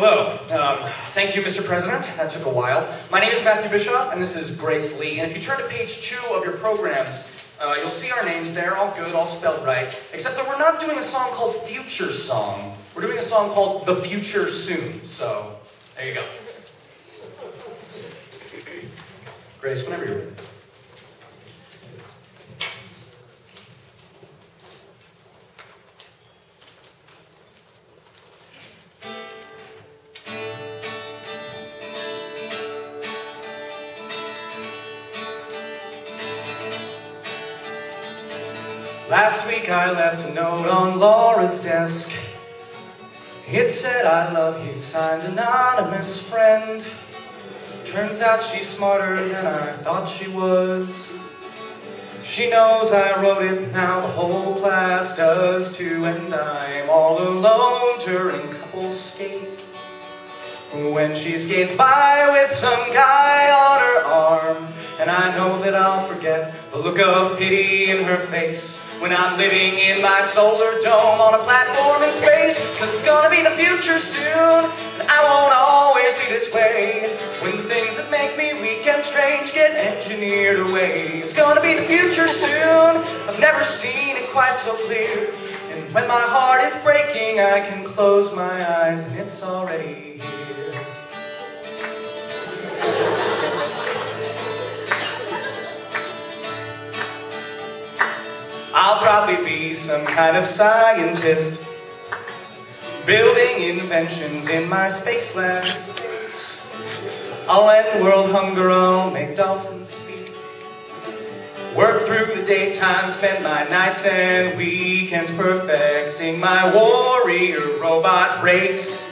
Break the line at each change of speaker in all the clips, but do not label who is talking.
Hello. Um, thank you, Mr. President. That took a while. My name is Matthew Bischoff, and this is Grace Lee. And if you turn to page two of your programs, uh, you'll see our names there, all good, all spelled right. Except that we're not doing a song called Future Song. We're doing a song called The Future Soon. So, there you go. Grace, whenever you're ready. Last week I left a note on Laura's desk. It said, I love you, signed anonymous friend. Turns out she's smarter than I thought she was. She knows I wrote it, now the whole class does too, and I'm all alone during couples skate. When she skates by with some guy on her arm, and I know that I'll forget the look of pity in her face when I'm living in my solar dome on a platform in space. It's gonna be the future soon, I won't always be this way. When things that make me weak and strange get engineered away. It's gonna be the future soon, I've never seen it quite so clear. And when my heart is breaking, I can close my eyes and it's already here. Probably be some kind of scientist, building inventions in my space lab. I'll end world hunger, I'll make dolphins speak. Work through the daytime, spend my nights and weekends perfecting my warrior robot race.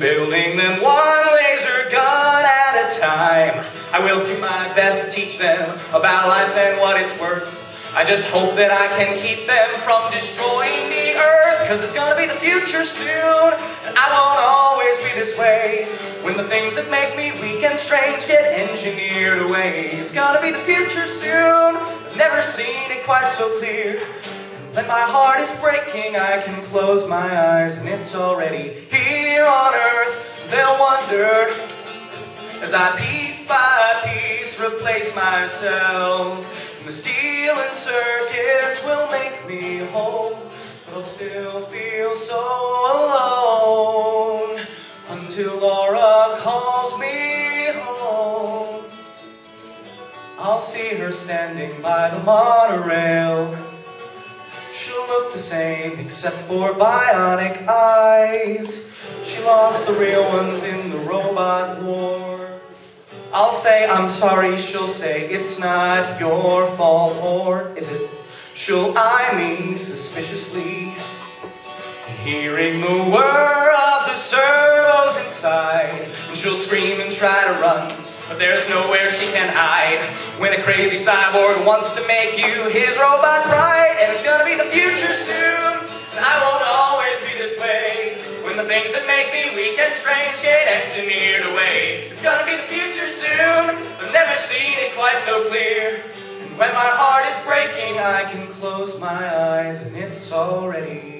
Building them one laser gun at a time. I will do my best to teach them about life and what it's worth. I just hope that I can keep them from destroying the earth, cause it's gonna be the future soon, and I won't always be this way. When the things that make me weak and strange get engineered away, it's gonna be the future soon. I've never seen it quite so clear. When my heart is breaking, I can close my eyes, and it's already here on earth. They'll wonder as I piece by piece replace myself. The steel circuits will make me whole, but I'll still feel so alone until Laura calls me home. I'll see her standing by the monorail. She'll look the same except for bionic eyes. She lost the real ones in the robot war. I'll say I'm sorry, she'll say it's not your fault, or is it? She'll eye me suspiciously, hearing the whir of the servos inside. And she'll scream and try to run, but there's nowhere she can hide. When a crazy cyborg wants to make you his robot bride, and it's gonna be the future soon, when my heart is breaking, I can close my eyes and it's already